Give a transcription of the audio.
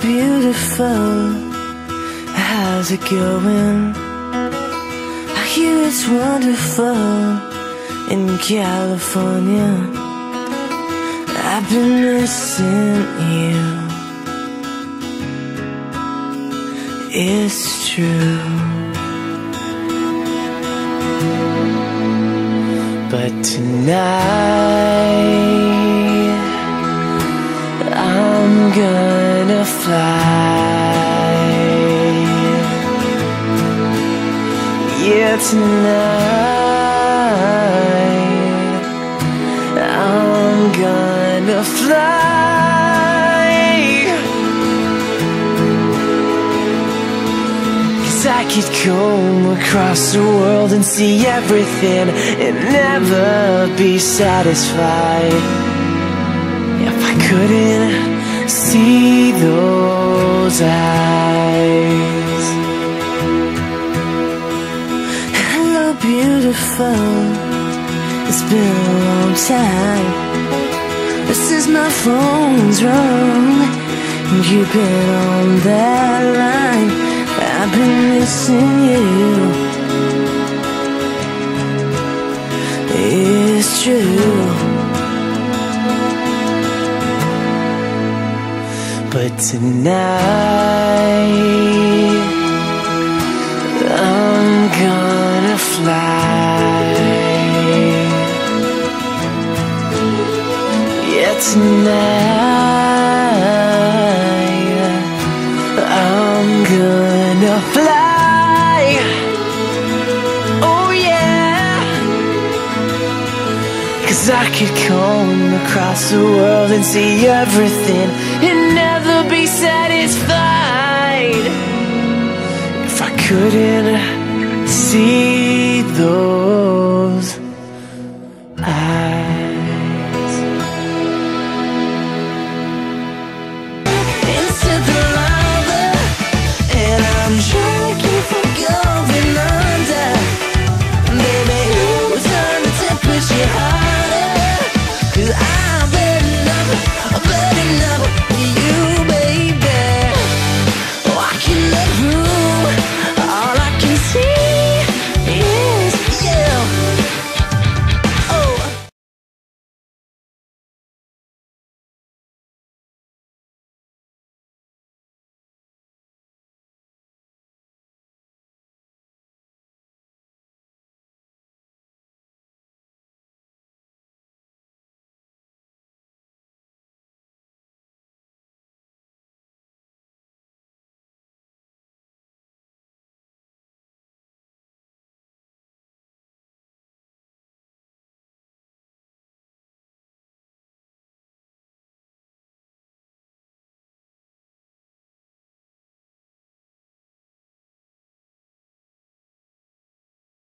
beautiful. How's it going? I hear it's wonderful in California. I've been missing you. It's true. But tonight tonight I'm gonna fly. Cause I could come across the world and see everything and never be satisfied if I couldn't see those eyes. Beautiful. It's been a long time. This is my phone's wrong. And you've been on that line. I've been missing you. It's true. But tonight tonight I'm gonna fly. Oh yeah. Cause I could come across the world and see everything and never be satisfied if I couldn't see